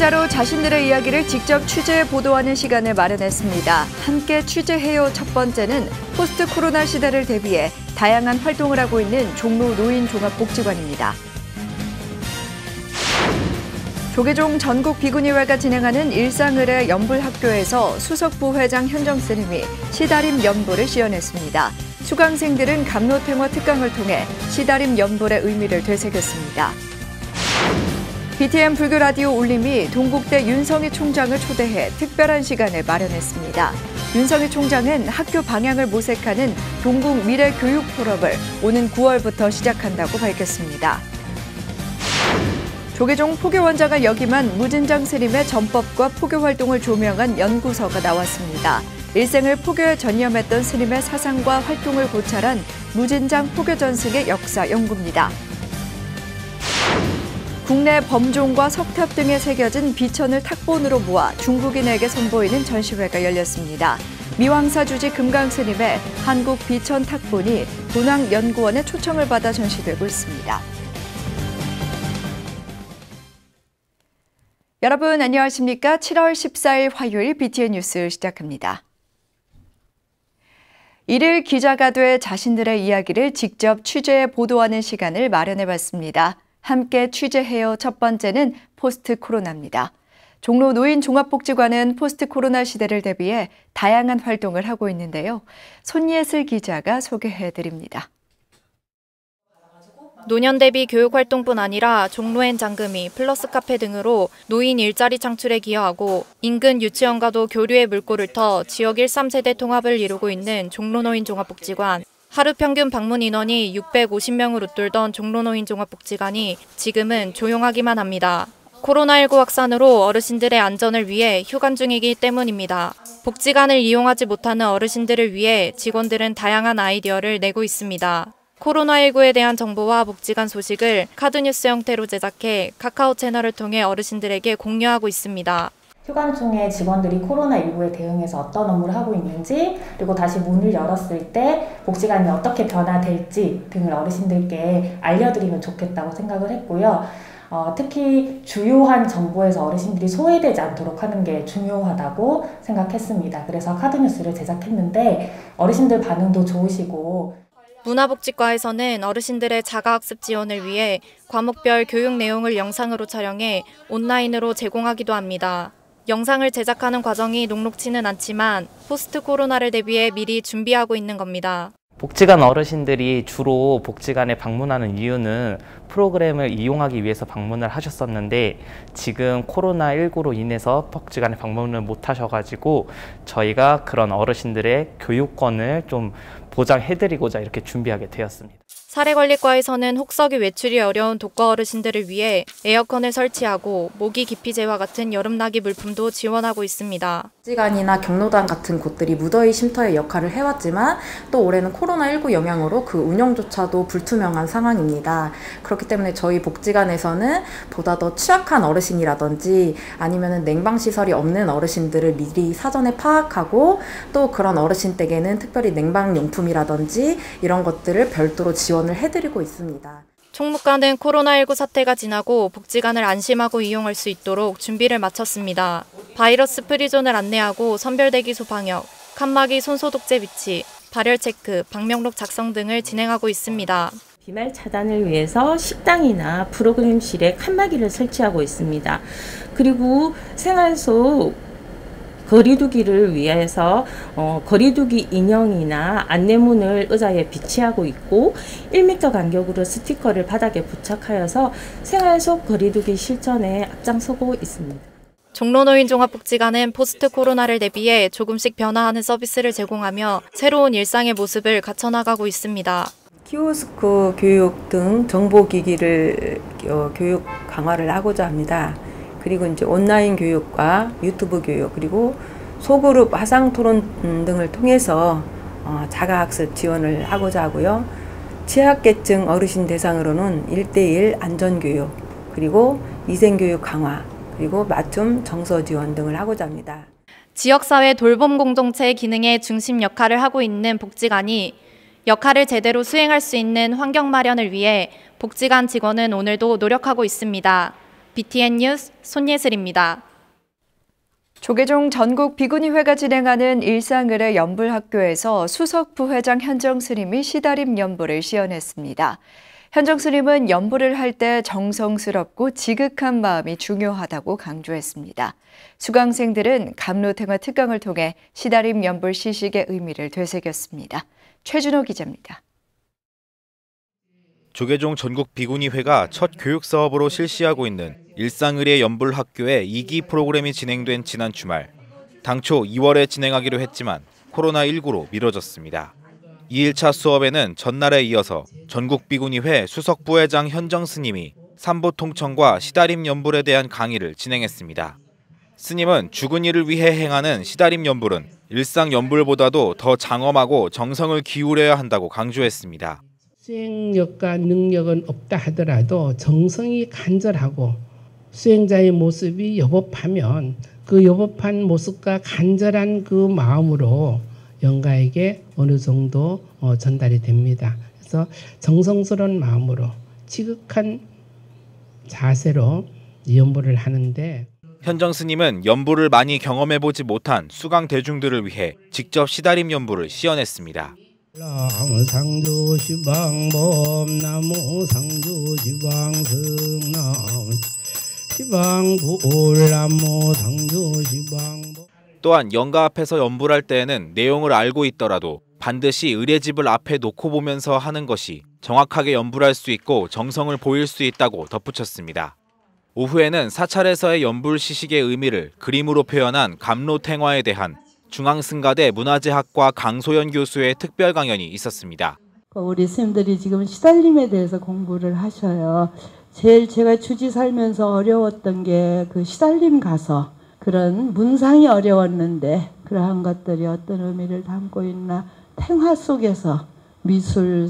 기자로 자신들의 이야기를 직접 취재 보도하는 시간을 마련했습니다. 함께 취재해요 첫 번째는 포스트 코로나 시대를 대비해 다양한 활동을 하고 있는 종로 노인종합복지관입니다. 조계종 전국 비구니회가 진행하는 일상의례 연불학교에서 수석 부회장 현정 스님이 시다림 연불을 시연했습니다. 수강생들은 감로탱화 특강을 통해 시다림 연불의 의미를 되새겼습니다. BTN 불교 라디오 울림이 동국대 윤성희 총장을 초대해 특별한 시간을 마련했습니다. 윤성희 총장은 학교 방향을 모색하는 동국 미래 교육 포럼을 오는 9월부터 시작한다고 밝혔습니다. 조계종 포교원장을 역임한 무진장 스님의 전법과 포교 활동을 조명한 연구서가 나왔습니다. 일생을 포교에 전념했던 스님의 사상과 활동을 고찰한 무진장 포교 전승의 역사 연구입니다. 국내 범종과 석탑 등에 새겨진 비천을 탁본으로 모아 중국인에게 선보이는 전시회가 열렸습니다. 미황사 주지 금강스님의 한국 비천 탁본이 둔황연구원의 초청을 받아 전시되고 있습니다. 여러분 안녕하십니까? 7월 14일 화요일 BTN 뉴스 시작합니다. 일일 기자가 돼 자신들의 이야기를 직접 취재해 보도하는 시간을 마련해 봤습니다. 함께 취재해요 첫 번째는 포스트 코로나입니다. 종로 노인 종합복지관은 포스트 코로나 시대를 대비해 다양한 활동을 하고 있는데요. 손예슬 기자가 소개해 드립니다. 노년 대비 교육 활동뿐 아니라 종로엔 장금이, 플러스 카페 등으로 노인 일자리 창출에 기여하고 인근 유치원과도 교류의 물꼬를 터 지역 1, 3세대 통합을 이루고 있는 종로 노인 종합복지관. 하루 평균 방문 인원이 650명을 웃돌던 종로노인 종합복지관이 지금은 조용하기만 합니다. 코로나19 확산으로 어르신들의 안전을 위해 휴관 중이기 때문입니다. 복지관을 이용하지 못하는 어르신들을 위해 직원들은 다양한 아이디어를 내고 있습니다. 코로나19에 대한 정보와 복지관 소식을 카드뉴스 형태로 제작해 카카오 채널을 통해 어르신들에게 공유하고 있습니다. 휴관 중에 직원들이 코로나19에 대응해서 어떤 업무를 하고 있는지, 그리고 다시 문을 열었을 때 복지관이 어떻게 변화될지 등을 어르신들께 알려드리면 좋겠다고 생각을 했고요. 어, 특히 주요한 정보에서 어르신들이 소외되지 않도록 하는 게 중요하다고 생각했습니다. 그래서 카드뉴스를 제작했는데 어르신들 반응도 좋으시고 문화복지과에서는 어르신들의 자가학습 지원을 위해 과목별 교육 내용을 영상으로 촬영해 온라인으로 제공하기도 합니다. 영상을 제작하는 과정이 녹록치는 않지만 포스트 코로나를 대비해 미리 준비하고 있는 겁니다. 복지관 어르신들이 주로 복지관에 방문하는 이유는 프로그램을 이용하기 위해서 방문을 하셨었는데 지금 코로나19로 인해서 복지관에 방문을 못 하셔가지고 저희가 그런 어르신들의 교육권을 좀 보장해드리고자 이렇게 준비하게 되었습니다. 사례관리과에서는 혹석이 외출이 어려운 독거 어르신들을 위해 에어컨을 설치하고 모기 기피제와 같은 여름나기 물품도 지원하고 있습니다. 복지관이나 경로당 같은 곳들이 무더위 쉼터의 역할을 해왔지만 또 올해는 코로나19 영향으로 그 운영조차도 불투명한 상황입니다. 그렇기 때문에 저희 복지관에서는 보다 더 취약한 어르신이라든지 아니면 냉방시설이 없는 어르신들을 미리 사전에 파악하고 또 그런 어르신 댁에는 특별히 냉방용품이라든지 이런 것들을 별도로 지원 을 해드리고 있습니다. 총무과는 코로나19 사태가 지나고 복지관을 안심하고 이용할 수 있도록 준비를 마쳤습니다. 바이러스 프리존을 안내하고 선별대기소 방역, 칸막이 손소독제 비치, 발열 체크, 방명록 작성 등을 진행하고 있습니다. 비말 차단을 위해서 식당이나 프로그램실에 칸막이를 설치하고 있습니다. 그리고 생활 속 거리두기를 위해서 어, 거리두기 인형이나 안내문을 의자에 비치하고 있고 1m 간격으로 스티커를 바닥에 부착하여서 생활 속 거리두기 실천에 앞장서고 있습니다. 종로노인 종합복지관은 포스트 코로나를 대비해 조금씩 변화하는 서비스를 제공하며 새로운 일상의 모습을 갖춰나가고 있습니다. 키오스크 교육 등 정보기기를 어, 교육 강화를 하고자 합니다. 그리고 이제 온라인 교육과 유튜브 교육 그리고 소그룹 화상 토론 등을 통해서 어, 자가학습 지원을 하고자 하고요. 취약계층 어르신 대상으로는 1대1 안전교육 그리고 위생교육 강화 그리고 맞춤 정서 지원 등을 하고자 합니다. 지역사회 돌봄 공동체 기능의 중심 역할을 하고 있는 복지관이 역할을 제대로 수행할 수 있는 환경 마련을 위해 복지관 직원은 오늘도 노력하고 있습니다. BTN 뉴스 손예슬입니다. 조계종 전국 비구니회가 진행하는 일상을의 연불학교에서 수석 부회장 현정 스님이 시다림 연불을 시연했습니다. 현정 스님은 연불을 할 때 정성스럽고 지극한 마음이 중요하다고 강조했습니다. 수강생들은 감로탱화 특강을 통해 시다림 연불 시식의 의미를 되새겼습니다. 최준호 기자입니다. 조계종 전국 비구니회가 첫 교육 사업으로 실시하고 있는 일상의례 연불 학교의 2기 프로그램이 진행된 지난 주말. 당초 2월에 진행하기로 했지만 코로나19로 미뤄졌습니다. 2일차 수업에는 전날에 이어서 전국 비구니회 수석 부회장 현정 스님이 삼보 통청과 시다림 연불에 대한 강의를 진행했습니다. 스님은 죽은 이를 위해 행하는 시다림 연불은 일상 연불보다도 더 장엄하고 정성을 기울여야 한다고 강조했습니다. 수행력과 능력은 없다 하더라도 정성이 간절하고 수행자의 모습이 여법하면 그 여법한 모습과 간절한 그 마음으로 영가에게 어느 정도 어, 전달이 됩니다. 그래서 정성스러운 마음으로 지극한 자세로 연보를 하는데 현정 스님은 연불을 많이 경험해 보지 못한 수강 대중들을 위해 직접 시다림 연불을 시연했습니다. 또한 연가 앞에서 연불할 때에는 내용을 알고 있더라도 반드시 의례집을 앞에 놓고 보면서 하는 것이 정확하게 연불할 수 있고 정성을 보일 수 있다고 덧붙였습니다. 오후에는 사찰에서의 연불 시식의 의미를 그림으로 표현한 감로탱화에 대한 중앙승가대 문화재학과 강소연 교수의 특별 강연이 있었습니다. 우리 쌤들이 지금 시달림에 대해서 공부를 하셔요. 제일 제가 주지 살면서 어려웠던 게 그 시달림 가서 그런 문상이 어려웠는데 그러한 것들이 어떤 의미를 담고 있나 탱화 속에서 미술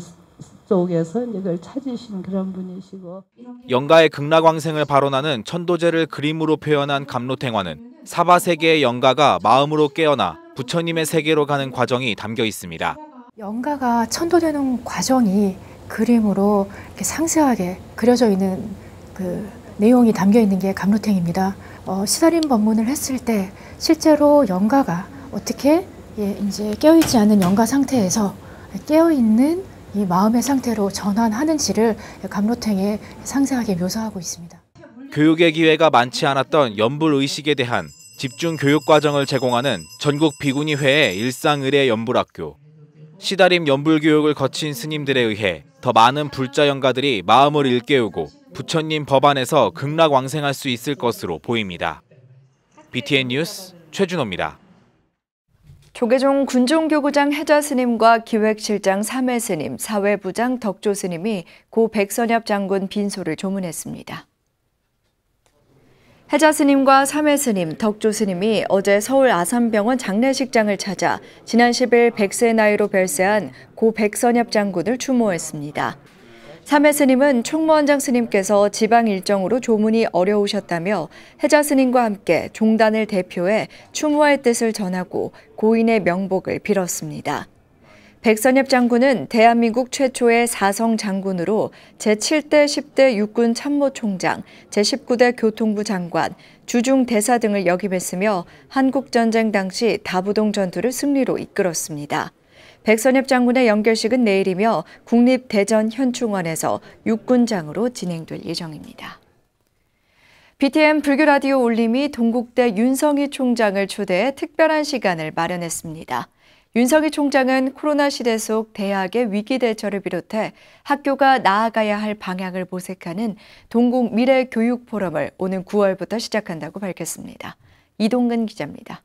속에서 이걸 찾으신 그런 분이시고 영가의 극락왕생을 발언하는 천도제를 그림으로 표현한 감로탱화는 사바 세계의 영가가 마음으로 깨어나 부처님의 세계로 가는 과정이 담겨 있습니다. 영가가 천도되는 과정이 그림으로 상세하게 그려져 있는 그 내용이 담겨 있는 게 감로탱입니다. 어, 시다림 법문을 했을 때 실제로 영가가 어떻게 예, 이제 깨어있지 않은 영가 상태에서 깨어있는 이 마음의 상태로 전환하는지를 감로탱에 상세하게 묘사하고 있습니다. 교육의 기회가 많지 않았던 연불 의식에 대한 집중 교육 과정을 제공하는 전국 비구니회의 일상의례 연불학교. 시다림 연불 교육을 거친 스님들에 의해 더 많은 불자 영가들이 마음을 일깨우고 부처님 법안에서 극락왕생할 수 있을 것으로 보입니다. BTN 뉴스 최준호입니다. 조계종 군종교구장 해자 스님과 기획실장 삼회 스님, 사회부장 덕조 스님이 고 백선엽 장군 빈소를 조문했습니다. 해자 스님과 삼회 스님, 덕조 스님이 어제 서울 아산병원 장례식장을 찾아 지난 10일 100세 나이로 별세한 고 백선엽 장군을 추모했습니다. 삼회 스님은 총무원장 스님께서 지방 일정으로 조문이 어려우셨다며 해자 스님과 함께 종단을 대표해 추모의 뜻을 전하고 고인의 명복을 빌었습니다. 백선엽 장군은 대한민국 최초의 사성 장군으로 제7대 10대 육군 참모총장, 제19대 교통부 장관, 주중 대사 등을 역임했으며 한국전쟁 당시 다부동 전투를 승리로 이끌었습니다. 백선엽 장군의 연결식은 내일이며 국립대전현충원에서 육군장으로 진행될 예정입니다. BTN 불교 라디오 올림이 동국대 윤성희 총장을 초대해 특별한 시간을 마련했습니다. 윤석희 총장은 코로나 시대 속 대학의 위기 대처를 비롯해 학교가 나아가야 할 방향을 모색하는 동국 미래 교육 포럼을 오는 9월부터 시작한다고 밝혔습니다. 이동근 기자입니다.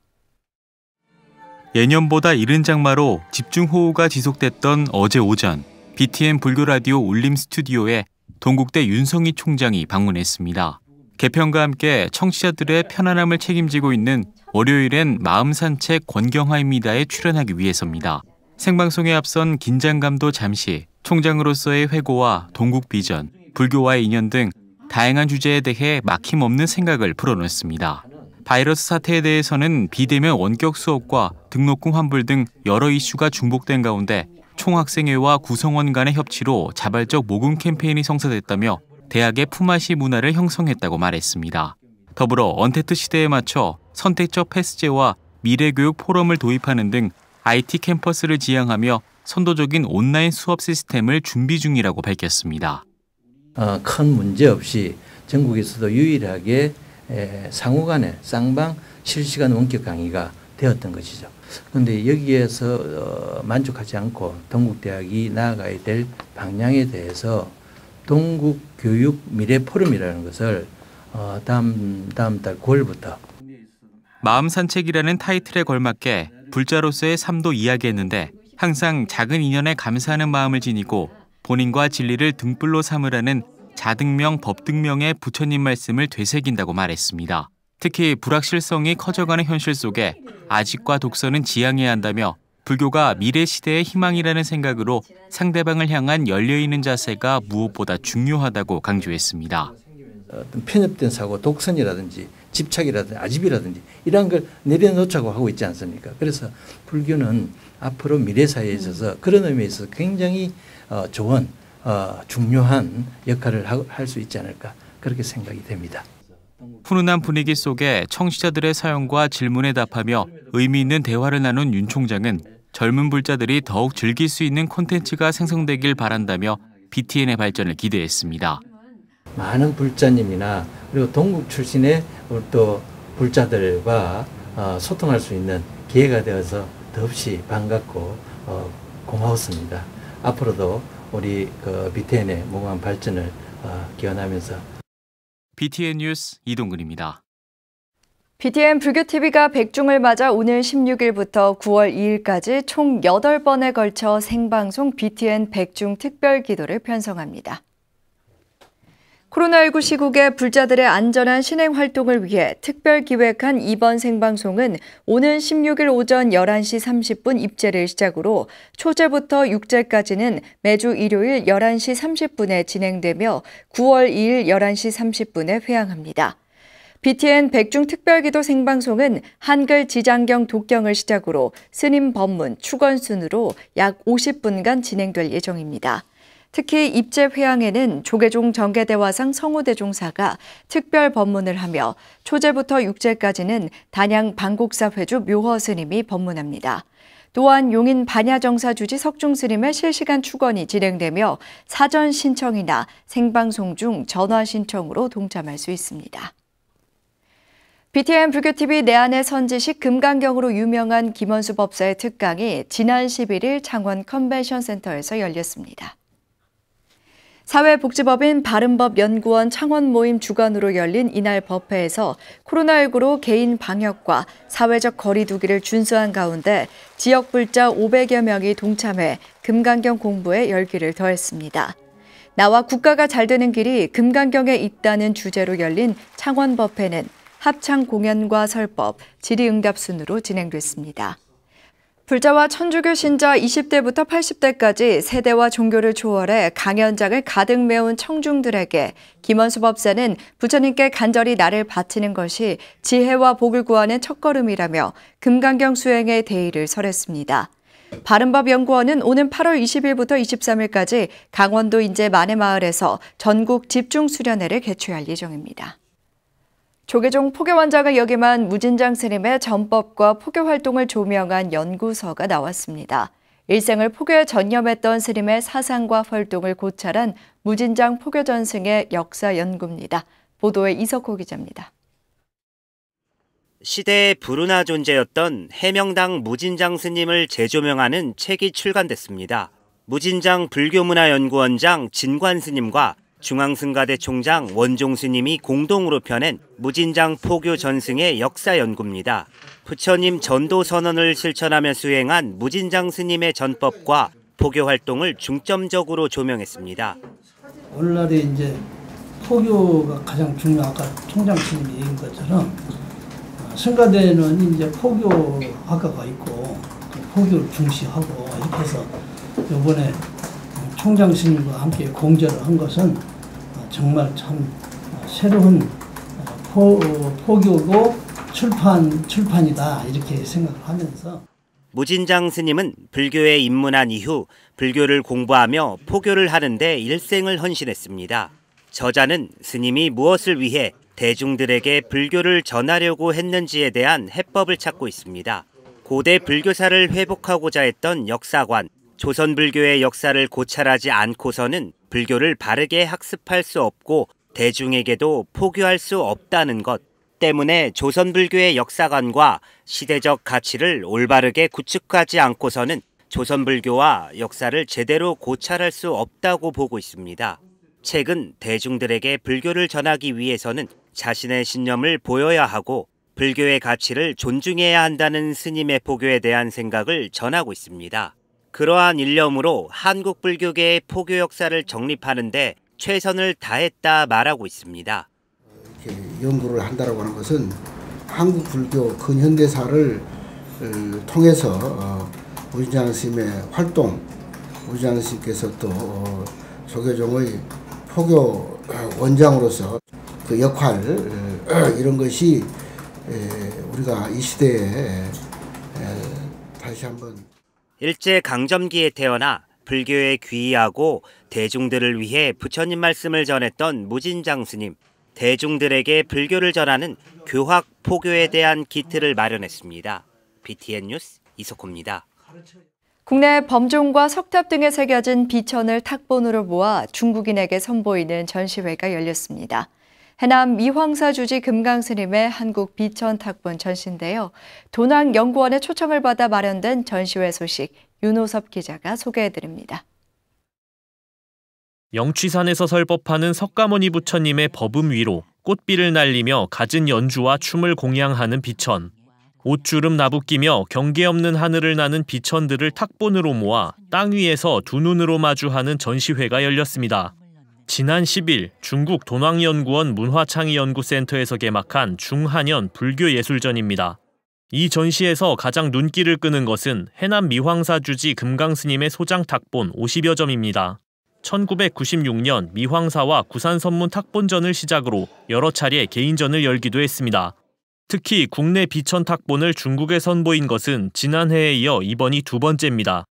예년보다 이른 장마로 집중 호우가 지속됐던 어제 오전 BTN 불교 라디오 울림 스튜디오에 동국대 윤성희 총장이 방문했습니다. 개편과 함께 청취자들의 편안함을 책임지고 있는 월요일엔 마음 산책 권경화입니다에 출연하기 위해서입니다. 생방송에 앞선 긴장감도 잠시 총장으로서의 회고와 동국 비전, 불교와의 인연 등 다양한 주제에 대해 막힘없는 생각을 풀어놓습니다. 바이러스 사태에 대해서는 비대면 원격 수업과 등록금 환불 등 여러 이슈가 중복된 가운데 총학생회와 구성원 간의 협치로 자발적 모금 캠페인이 성사됐다며 대학의 품앗이 문화를 형성했다고 말했습니다. 더불어 언택트 시대에 맞춰 선택적 패스제와 미래교육 포럼을 도입하는 등 IT 캠퍼스를 지향하며 선도적인 온라인 수업 시스템을 준비 중이라고 밝혔습니다. 어, 큰 문제 없이 전국에서도 유일하게 에, 상호 간의 쌍방 실시간 원격 강의가 되었던 것이죠. 그런데 여기에서 어, 만족하지 않고 동국대학이 나아가야 될 방향에 대해서 동국 교육 미래 포럼이라는 것을 어, 다음 다음 달 9월부터 마음 산책이라는 타이틀에 걸맞게 불자로서의 삶도 이야기했는데 항상 작은 인연에 감사하는 마음을 지니고 본인과 진리를 등불로 삼으라는 자등명 법등명의 부처님 말씀을 되새긴다고 말했습니다. 특히 불확실성이 커져가는 현실 속에 아직과 독서는 지양해야 한다며 불교가 미래 시대의 희망이라는 생각으로 상대방을 향한 열려있는 자세가 무엇보다 중요하다고 강조했습니다. 어떤 편협된 사고, 독선이라든지 집착이라든지 아집이라든지 이러한 걸 내려놓자고 하고 있지 않습니까? 그래서 불교는 앞으로 미래 사회에 있어서 그런 의미에서 굉장히 어, 좋은 어, 중요한 역할을 할 수 있지 않을까 그렇게 생각이 됩니다. 훈훈한 분위기 속에 청취자들의 사연과 질문에 답하며 의미 있는 대화를 나눈 윤 총장은 젊은 불자들이 더욱 즐길 수 있는 콘텐츠가 생성되길 바란다며 BTN의 발전을 기대했습니다. 많은 불자님이나 그리고 동국 출신의 또 불자들과 어, 소통할 수 있는 기회가 되어서 더없이 반갑고 어, 고마웠습니다. 앞으로도 우리 그 BTN의 무궁한 발전을 어, 기원하면서 BTN 뉴스 이동근입니다. BTN 불교TV가 백중을 맞아 오늘 16일부터 9월 2일까지 총 8번에 걸쳐 생방송 BTN 백중 특별 기도를 편성합니다. 코로나19 시국에 불자들의 안전한 신행 활동을 위해 특별 기획한 이번 생방송은 오는 16일 오전 11시 30분 입제를 시작으로 초제부터 육제까지는 매주 일요일 11시 30분에 진행되며 9월 2일 11시 30분에 회항합니다. BTN 백중 특별기도 생방송은 한글 지장경 독경을 시작으로 스님 법문, 축원 순으로 약 50분간 진행될 예정입니다. 특히 입제 회항에는 조계종 정계대화상 성우대종사가 특별 법문을 하며 초제부터 육제까지는 단양 방국사 회주 묘허 스님이 법문합니다. 또한 용인 반야정사 주지 석중 스님의 실시간 축원이 진행되며 사전 신청이나 생방송 중 전화 신청으로 동참할 수 있습니다. BTN 불교TV 내안의 선지식 금강경으로 유명한 김원수 법사의 특강이 지난 11일 창원 컨벤션 센터에서 열렸습니다. 사회복지법인 바른법연구원 창원 모임 주관으로 열린 이날 법회에서 코로나19로 개인 방역과 사회적 거리두기를 준수한 가운데 지역 불자 500여 명이 동참해 금강경 공부에 열기를 더했습니다. 나와 국가가 잘 되는 길이 금강경에 있다는 주제로 열린 창원 법회는 합창 공연과 설법, 질의응답 순으로 진행됐습니다. 불자와 천주교 신자 20대부터 80대까지 세대와 종교를 초월해 강연장을 가득 메운 청중들에게 김원수 법사는 부처님께 간절히 나를 바치는 것이 지혜와 복을 구하는 첫걸음이라며 금강경 수행의 대의를 설했습니다. 바른법연구원은 오는 8월 20일부터 23일까지 강원도 인제 만해마을에서 전국 집중 수련회를 개최할 예정입니다. 조계종 포교원장을 역임한 무진장 스님의 전법과 포교 활동을 조명한 연구서가 나왔습니다. 일생을 포교에 전념했던 스님의 사상과 활동을 고찰한 무진장 포교 전승의 역사 연구입니다. 보도에 이석호 기자입니다. 시대의 불운하 존재였던 해명당 무진장 스님을 재조명하는 책이 출간됐습니다. 무진장 불교문화연구원장 진관 스님과 중앙승가대 총장 원종 스님이 공동으로 펴낸 무진장 포교 전승의 역사 연구입니다. 부처님 전도 선언을 실천하며 수행한 무진장 스님의 전법과 포교 활동을 중점적으로 조명했습니다. 오늘날에 이제 포교가 가장 중요 아까 총장 스님이 얘기한 것처럼 승가대는 이제 포교 학과가 있고 포교를 중시하고 이렇게 해서 이번에 총장 스님과 함께 공제를 한 것은 정말 참 새로운 포, 포교고 출판, 출판이다 이렇게 생각을 하면서 무진장 스님은 불교에 입문한 이후 불교를 공부하며 포교를 하는데 일생을 헌신했습니다. 저자는 스님이 무엇을 위해 대중들에게 불교를 전하려고 했는지에 대한 해법을 찾고 있습니다. 고대 불교사를 회복하고자 했던 역사관, 조선 불교의 역사를 고찰하지 않고서는 불교를 바르게 학습할 수 없고 대중에게도 포교할 수 없다는 것 때문에 조선 불교의 역사관과 시대적 가치를 올바르게 구축하지 않고서는 조선 불교와 역사를 제대로 고찰할 수 없다고 보고 있습니다. 최근 대중들에게 불교를 전하기 위해서는 자신의 신념을 보여야 하고 불교의 가치를 존중해야 한다는 스님의 포교에 대한 생각을 전하고 있습니다. 그러한 일념으로 한국 불교계의 포교 역사를 정립하는데 최선을 다했다 말하고 있습니다. 이렇게 연구를 한다라고 하는 것은 한국 불교 근현대사를 통해서 우지장 스님의 활동, 우지장 스님께서 또 조계종의 포교 원장으로서 그 역할 이런 것이 우리가 이 시대에 다시 한번 일제 강점기에 태어나 불교에 귀의하고 대중들을 위해 부처님 말씀을 전했던 무진장 스님. 대중들에게 불교를 전하는 교학 포교에 대한 기틀을 마련했습니다. BTN 뉴스 이석호입니다. 국내 범종과 석탑 등에 새겨진 비천을 탁본으로 모아 중국인에게 선보이는 전시회가 열렸습니다. 해남 미황사 주지 금강스님의 한국 비천 탁본 전시인데요. 도낭연구원의 초청을 받아 마련된 전시회 소식 윤호섭 기자가 소개해드립니다. 영취산에서 설법하는 석가모니 부처님의 법음 위로 꽃비를 날리며 갖은 연주와 춤을 공양하는 비천. 옷주름 나부끼며 경계 없는 하늘을 나는 비천들을 탁본으로 모아 땅 위에서 두 눈으로 마주하는 전시회가 열렸습니다. 지난 10일 중국 도낭연구원 문화창의연구센터에서 개막한 중한연 불교예술전입니다. 이 전시에서 가장 눈길을 끄는 것은 해남 미황사 주지 금강스님의 소장 탁본 50여 점입니다. 1996년 미황사와 구산 선문 탁본전을 시작으로 여러 차례 개인전을 열기도 했습니다. 특히 국내 비천 탁본을 중국에 선보인 것은 지난해에 이어 이번이 두 번째입니다.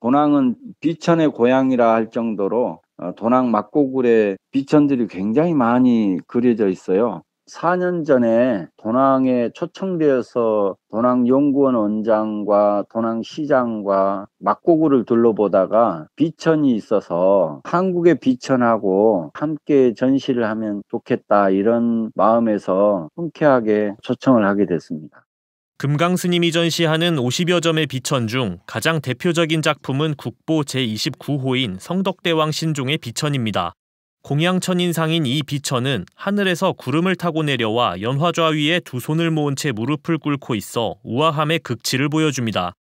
도낭은 비천의 고향이라 할 정도로 도낭 막고굴에 비천들이 굉장히 많이 그려져 있어요. 4년 전에 도낭에 초청되어서 도낭연구원 원장과 도낭시장과 막고구를 둘러보다가 비천이 있어서 한국의 비천하고 함께 전시를 하면 좋겠다 이런 마음에서 흔쾌하게 초청을 하게 됐습니다. 금강스님이 전시하는 50여 점의 비천 중 가장 대표적인 작품은 국보 제29호인 성덕대왕 신종의 비천입니다. 공양천인상인 이 비천은 하늘에서 구름을 타고 내려와 연화좌 위에 두 손을 모은 채 무릎을 꿇고 있어 우아함의 극치를 보여줍니다.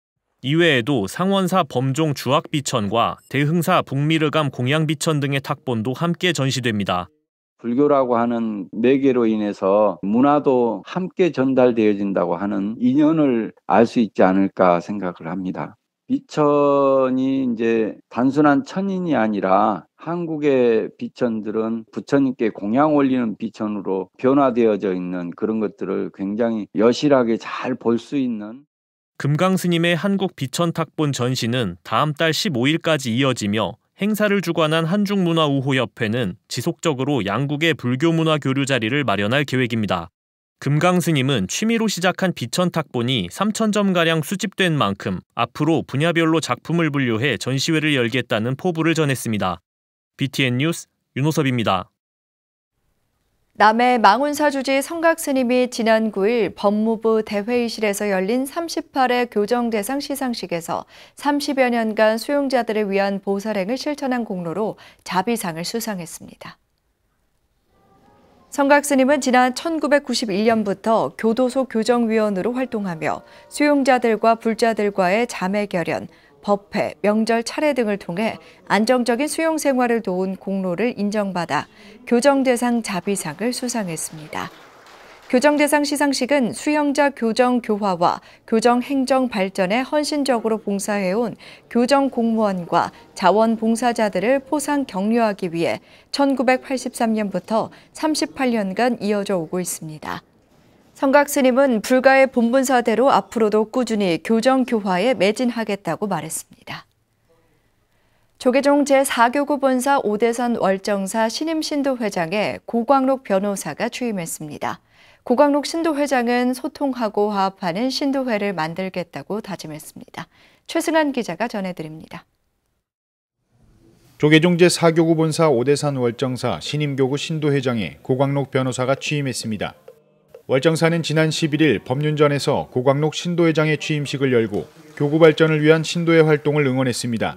이외에도 상원사 범종 주악비천과 대흥사 북미르감 공양비천 등의 탁본도 함께 전시됩니다. 불교라고 하는 매개로 인해서 문화도 함께 전달되어진다고 하는 인연을 알 수 있지 않을까 생각을 합니다. 비천이 이제 단순한 천인이 아니라 한국의 비천들은 부처님께 공양 올리는 비천으로 변화되어져 있는 그런 것들을 굉장히 여실하게 잘 볼 수 있는 금강 스님의 한국 비천 탁본 전시는 다음 달 15일까지 이어지며 행사를 주관한 한중문화우호협회는 지속적으로 양국의 불교 문화 교류 자리를 마련할 계획입니다. 금강 스님은 취미로 시작한 비천 탁본이 3천점가량 수집된 만큼 앞으로 분야별로 작품을 분류해 전시회를 열겠다는 포부를 전했습니다. BTN 뉴스 윤호섭입니다. 남해 망운사주지 성각스님이 지난 9일 법무부 대회의실에서 열린 38회 교정대상 시상식에서 30여 년간 수용자들을 위한 보살행을 실천한 공로로 자비상을 수상했습니다. 성각스님은 지난 1991년부터 교도소 교정위원으로 활동하며 수용자들과 불자들과의 자매 결연, 법회, 명절 차례 등을 통해 안정적인 수용 생활을 도운 공로를 인정받아 교정대상 자비상을 수상했습니다. 교정대상 시상식은 수형자 교정 교화와 교정 행정 발전에 헌신적으로 봉사해온 교정 공무원과 자원 봉사자들을 포상 격려하기 위해 1983년부터 38년간 이어져 오고 있습니다. 성각 스님은 불가의 본분사대로 앞으로도 꾸준히 교정 교화에 매진하겠다고 말했습니다. 조계종 제4교구 본사 오대선 월정사 신임 신도 회장에 고광록 변호사가 취임했습니다. 고광록 신도 회장은 소통하고 화합하는 신도회를 만들겠다고 다짐했습니다. 최승한 기자가 전해드립니다. 조계종 제4교구 본사 오대산 월정사 신임교구 신도회장에 고광록 변호사가 취임했습니다. 월정사는 지난 11일 법륜전에서 고광록 신도회장의 취임식을 열고 교구 발전을 위한 신도의 활동을 응원했습니다.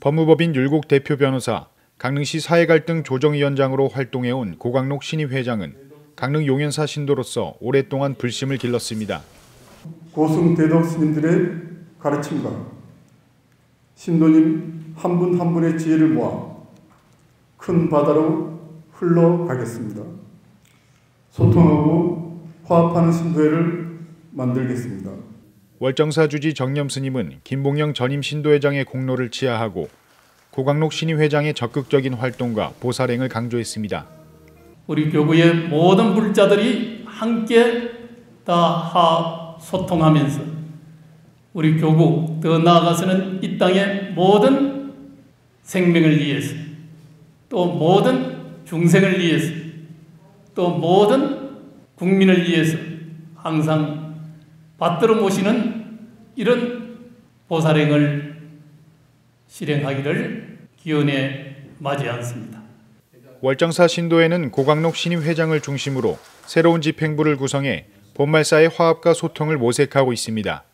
법무법인 율곡 대표 변호사, 강릉시 사회갈등 조정위원장으로 활동해온 고광록 신임 회장은 강릉 용현사 신도로서 오랫동안 불심을 길렀습니다. 고승 대덕 스님들의 가르침과 신도님 한 분한 분의 지혜를 모아 큰 바다로 흘러가겠습니다. 소통하고 화합하는 신도회를 만들겠습니다. 월정사 주지 정념 스님은 김봉영 전임 신도회장의 공로를 치하하고 고광록 신임 회장의 적극적인 활동과 보살행을 강조했습니다. 우리 교구의 모든 불자들이 함께 다 소통하면서 우리 교구 더 나아가서는 이 땅의 모든 생명을 위해서 또 모든 중생을 위해서 또 모든 국민을 위해서 항상 받들어 모시는 이런 보살행을 실행하기를 기원해 맞이 않습니다. 월정사 신도에는 고광록 신임 회장을 중심으로 새로운 집행부를 구성해 본말사의 화합과 소통을 모색하고 있습니다.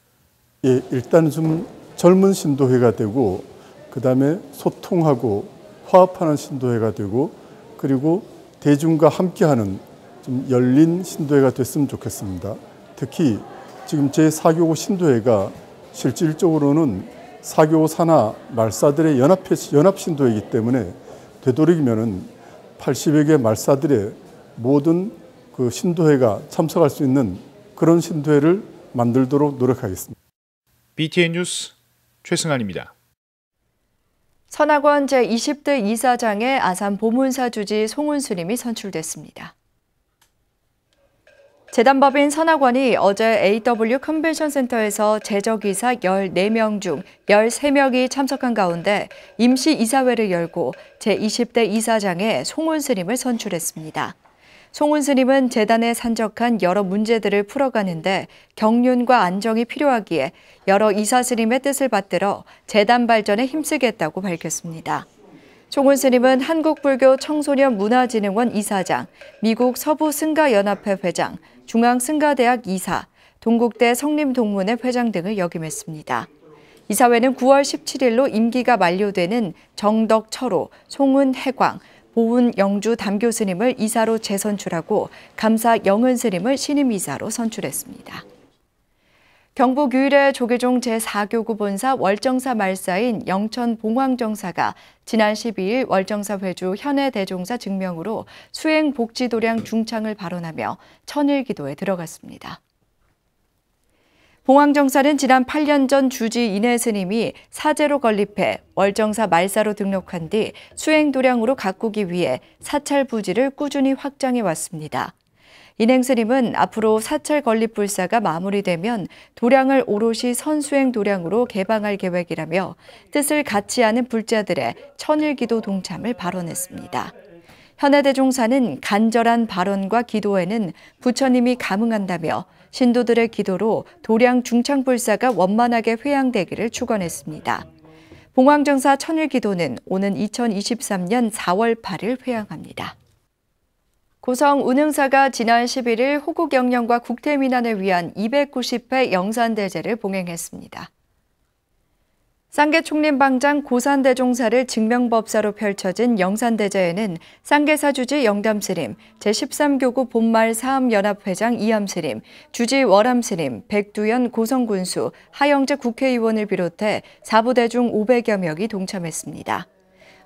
예, 일단 좀 젊은 신도회가 되고 그다음에 소통하고 화합하는 신도회가 되고 그리고 대중과 함께하는 좀 열린 신도회가 됐으면 좋겠습니다. 특히 지금 제 4교구 신도회가 실질적으로는 4교구 산하 말사들의 연합 연합 신도회이기 때문에 되도록이면은 80여 개 말사들의 모든 그 신도회가 참석할 수 있는 그런 신도회를 만들도록 노력하겠습니다. BTN 뉴스 최승환입니다. 선학원 제20대 이사장에 아산 보문사 주지 송은수님이 선출됐습니다. 재단법인 선학원이 어제 AW 컨벤션 센터에서 제적이사 14명 중 13명이 참석한 가운데 임시 이사회를 열고 제20대 이사장에 송은 스님을 선출했습니다. 송은 스님은 재단에 산적한 여러 문제들을 풀어가는데 경륜과 안정이 필요하기에 여러 이사 스님의 뜻을 받들어 재단 발전에 힘쓰겠다고 밝혔습니다. 송은 스님은 한국불교 청소년 문화진흥원 이사장, 미국 서부승가연합회 회장, 중앙승가대학 이사, 동국대 성림동문회 회장 등을 역임했습니다. 이사회는 9월 17일로 임기가 만료되는 정덕 철호, 송은 해광, 보훈 영주 담교 스님을 이사로 재선출하고 감사 영은 스님을 신임 이사로 선출했습니다. 경북 유일의 조계종 제4교구 본사 월정사 말사인 영천 봉황정사가 지난 12일 월정사 회주 현해 대종사 증명으로 수행 복지도량 중창을 발언하며 천일기도에 들어갔습니다. 봉황정사는 지난 8년 전 주지 인해 스님이 사제로 건립해 월정사 말사로 등록한 뒤 수행도량으로 가꾸기 위해 사찰 부지를 꾸준히 확장해 왔습니다. 인행스님은 앞으로 사찰 건립 불사가 마무리되면 도량을 오롯이 선수행 도량으로 개방할 계획이라며 뜻을 같이 하는 불자들의 천일기도 동참을 발언했습니다. 현해대종사는 간절한 발언과 기도에는 부처님이 감응한다며 신도들의 기도로 도량 중창불사가 원만하게 회양되기를 축원했습니다. 봉황정사 천일기도는 오는 2023년 4월 8일 회양합니다. 고성 운흥사가 지난 11일 호국 영령과 국태 민안을 위한 290회 영산대제를 봉행했습니다. 쌍계 총림방장 고산대종사를 증명법사로 펼쳐진 영산대제에는 쌍계사 주지 영담스님, 제13교구 본말 사암연합회장 이암스님, 주지 월암스님, 백두현 고성군수, 하영재 국회의원을 비롯해 사부대중 500여 명이 동참했습니다.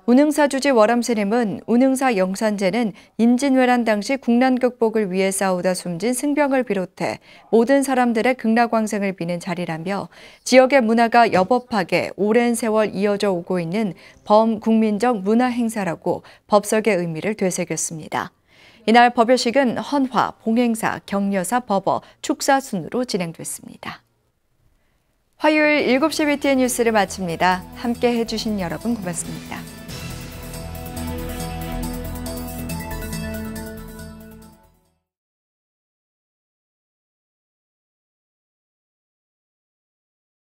운흥사 주지 월암스님은 운흥사 영산제는 임진왜란 당시 국난 극복을 위해 싸우다 숨진 승병을 비롯해 모든 사람들의 극락왕생을 비는 자리라며 지역의 문화가 여법하게 오랜 세월 이어져 오고 있는 범국민적 문화 행사라고 법석의 의미를 되새겼습니다. 이날 법요식은 헌화, 봉행사, 격려사, 법어, 축사 순으로 진행됐습니다. 화요일 7시 BTN 뉴스를 마칩니다. 함께 해주신 여러분 고맙습니다.